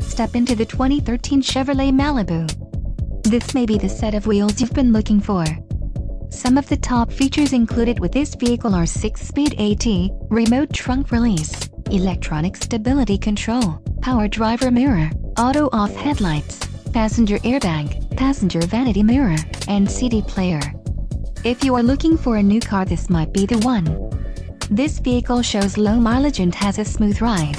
Step into the 2013 Chevrolet Malibu. This may be the set of wheels you've been looking for. Some of the top features included with this vehicle are 6-speed AT, remote trunk release, electronic stability control, power driver mirror, auto-off headlights, passenger airbag, passenger vanity mirror, and CD player. If you are looking for a new car this might be the one. This vehicle shows low mileage and has a smooth ride.